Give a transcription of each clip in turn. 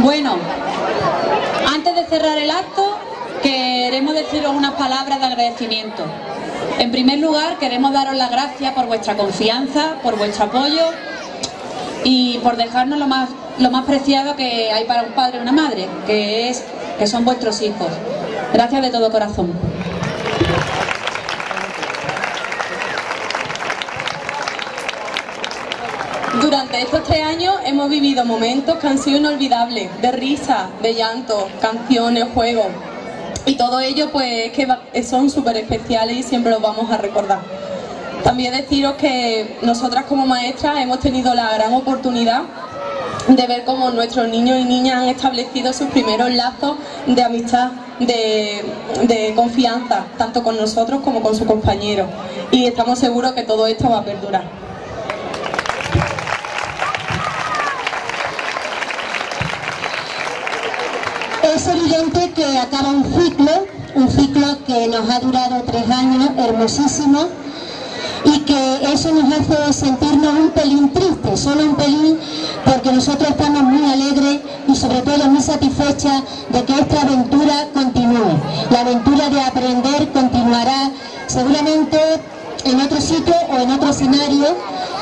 Bueno, antes de cerrar el acto, queremos deciros unas palabras de agradecimiento. En primer lugar, queremos daros las gracias por vuestra confianza, por vuestro apoyo y por dejarnos lo más, lo más preciado que hay para un padre y una madre, que, es, que son vuestros hijos. Gracias de todo corazón. Durante estos tres años hemos vivido momentos que han sido inolvidables, de risa, de llanto, canciones, juegos. Y todo ello pues que son súper especiales y siempre los vamos a recordar. También deciros que nosotras como maestras hemos tenido la gran oportunidad de ver cómo nuestros niños y niñas han establecido sus primeros lazos de amistad, de, de, confianza, tanto con nosotros como con sus compañeros. Y estamos seguros que todo esto va a perdurar. Es evidente que acaba un ciclo, un ciclo que nos ha durado tres años, hermosísimo, y que eso nos hace sentirnos un pelín tristes, solo un pelín, porque nosotros estamos muy alegres y sobre todo muy satisfechas de que esta aventura continúe. La aventura de aprender continuará seguramente en otro sitio o en otro escenario,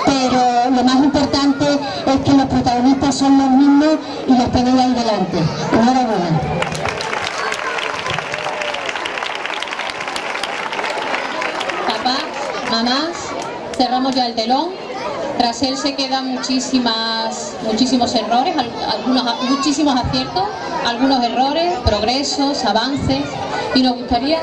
pero lo más importante es que los protagonistas son los mismos y los tenéis ahí delante. Enhorabuena. Papá, mamás, cerramos ya el telón. Tras él se quedan muchísimas, muchísimos errores, algunos, muchísimos aciertos, algunos errores, progresos, avances. Y nos gustaría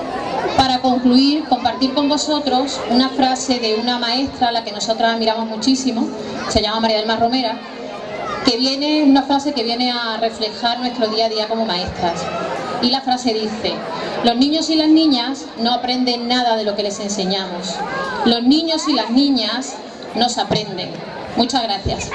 para concluir, compartir con vosotros una frase de una maestra a la que nosotros admiramos muchísimo, se llama María del Mar Romera, que viene, una frase que viene a reflejar nuestro día a día como maestras. Y la frase dice, los niños y las niñas no aprenden nada de lo que les enseñamos. Los niños y las niñas nos aprenden. Muchas gracias.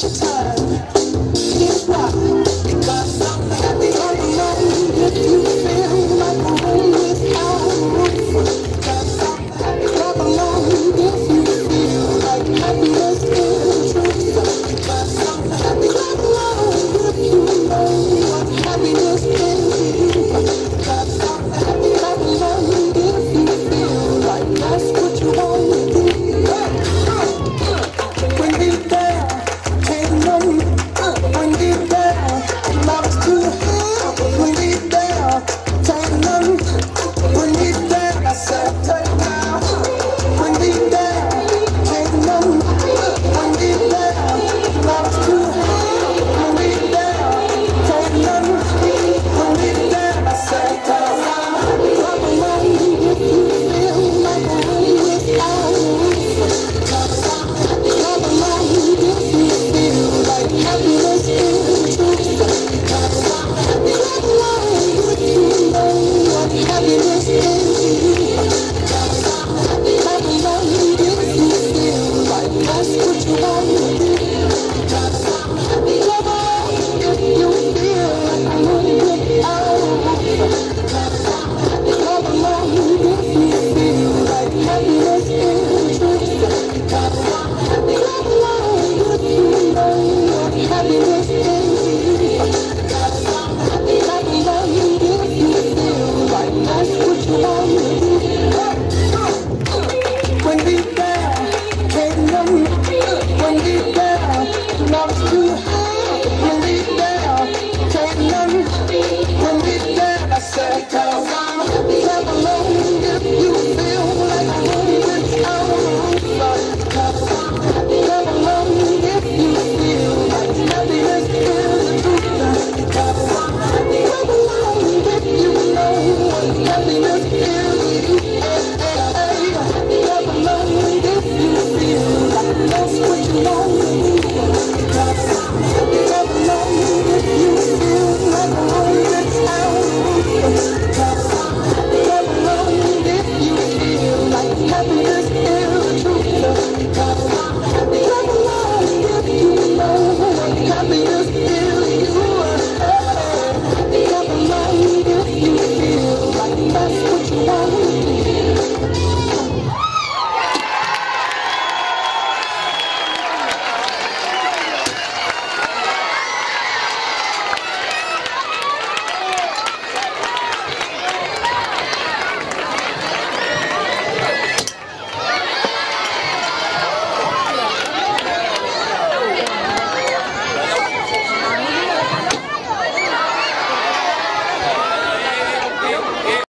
should touch.